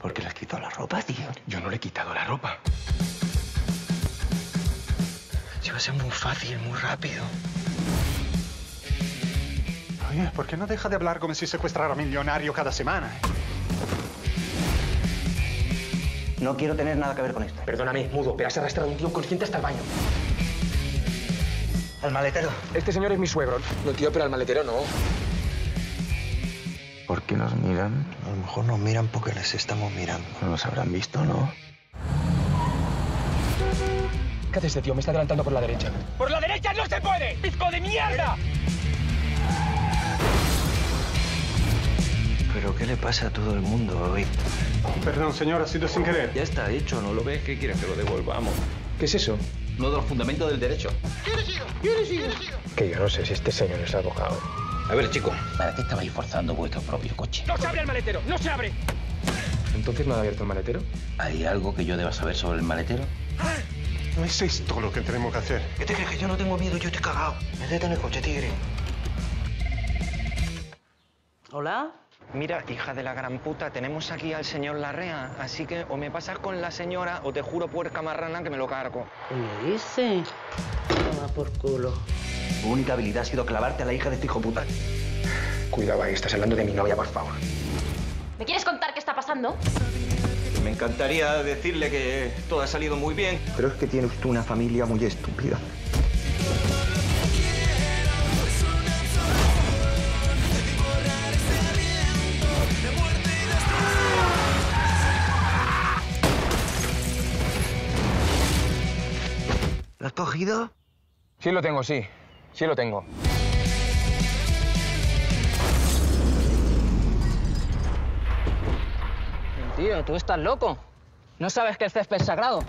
¿Por qué le has quitado la ropa, tío? Yo no le he quitado la ropa. Si va a ser muy fácil, muy rápido. Oye, ¿por qué no deja de hablar como si secuestrara a millonario cada semana? No quiero tener nada que ver con esto. Perdóname, mudo, pero has arrastrado a un tío consciente hasta el baño. Al maletero. Este señor es mi suegro. No, tío, pero al maletero no. ¿Por qué nos miran? A lo mejor nos miran porque les estamos mirando. No nos habrán visto, ¿no? ¿Qué hace este tío? Me está adelantando por la derecha. ¡Por la derecha no se puede! ¡Pisco de mierda! ¿Pero qué le pasa a todo el mundo hoy? Perdón, señor, ha sido sin querer. Ya está hecho, ¿no lo ves? ¿Qué quieres que lo devolvamos? ¿Qué es eso? Lo de los fundamentos del derecho. Que yo no sé si este señor es abogado. A ver, chico. ¿Para qué estabais forzando vuestro propio coche? ¡No se abre el maletero! ¡No se abre! ¿Entonces no ha abierto el maletero? ¿Hay algo que yo deba saber sobre el maletero? No es esto lo que tenemos que hacer. ¿Qué te crees que yo no tengo miedo? Yo estoy cagado. Métete en el coche, tigre. ¿Hola? Mira, hija de la gran puta, tenemos aquí al señor Larrea, así que o me pasas con la señora o te juro puerca marrana que me lo cargo. ¿Qué me dice? Toma por culo. Tu única habilidad ha sido clavarte a la hija de este hijo puta. Cuidado ahí, estás hablando de mi novia, por favor. ¿Me quieres contar qué está pasando? Me encantaría decirle que todo ha salido muy bien. Pero es que tiene usted una familia muy estúpida. ¿Lo has cogido? Sí lo tengo, sí. Sí lo tengo. Tío, tú estás loco. ¿No sabes que el césped es sagrado?